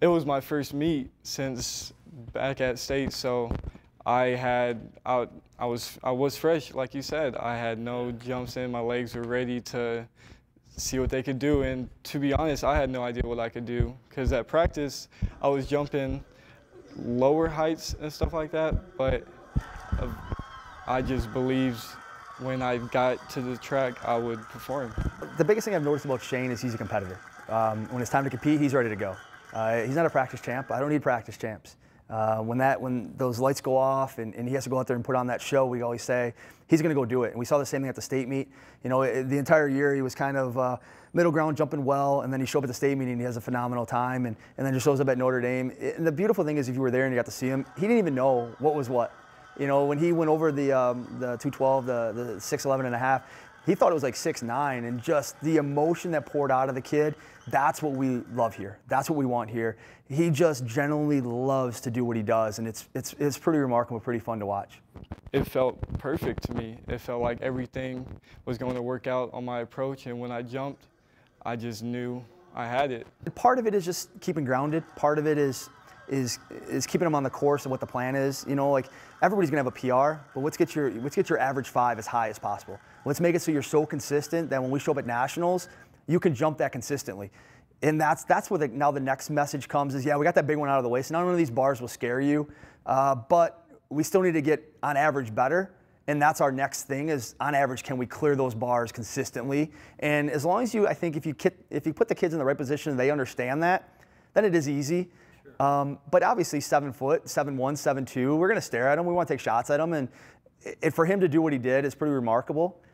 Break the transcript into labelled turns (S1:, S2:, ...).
S1: it was my first meet since back at state, so I had I, I was I was fresh, like you said. I had no jumps in. My legs were ready to see what they could do. And to be honest, I had no idea what I could do because at practice I was jumping lower heights and stuff like that, but uh, I just believed when I got to the track I would perform.
S2: The biggest thing I've noticed about Shane is he's a competitor. Um, when it's time to compete, he's ready to go. Uh, he's not a practice champ. I don't need practice champs. Uh, when that when those lights go off and, and, he has to go out there and put on that show, we always say he's going to go do it. And we saw the same thing at the state meet. You know, it, the entire year he was kind of uh, middle ground, jumping well, and then he showed up at the state meeting. and He has a phenomenal time, and, and then just shows up at Notre Dame. And the beautiful thing is, if you were there and you got to see him, he didn't even know what was what. You know, when he went over the um, the 212, the the 611 and a half, he thought it was like six nine, and just the emotion that poured out of the kid. That's what we love here. That's what we want here. He just genuinely loves to do what he does, and it's it's it's pretty remarkable, pretty fun to watch.
S1: It felt perfect to me. It felt like everything was going to work out on my approach, and when I jumped, I just knew I had it.
S2: Part of it is just keeping grounded. Part of it is is is keeping them on the course of what the plan is. You know, like everybody's gonna have a PR, but let's get your let's get your average five as high as possible. Let's make it so you're so consistent that when we show up at nationals, you can jump that consistently. And that's that's where the, now the next message comes is yeah we got that big one out of the way. So not only these bars will scare you, uh, but we still need to get on average better. And that's our next thing is on average, can we clear those bars consistently? And as long as you, I think if you, if you put the kids in the right position, they understand that, then it is easy. Um, but obviously, seven foot, seven one, seven two, we're going to stare at him. We want to take shots at him, and it, for him to do what he did is pretty remarkable.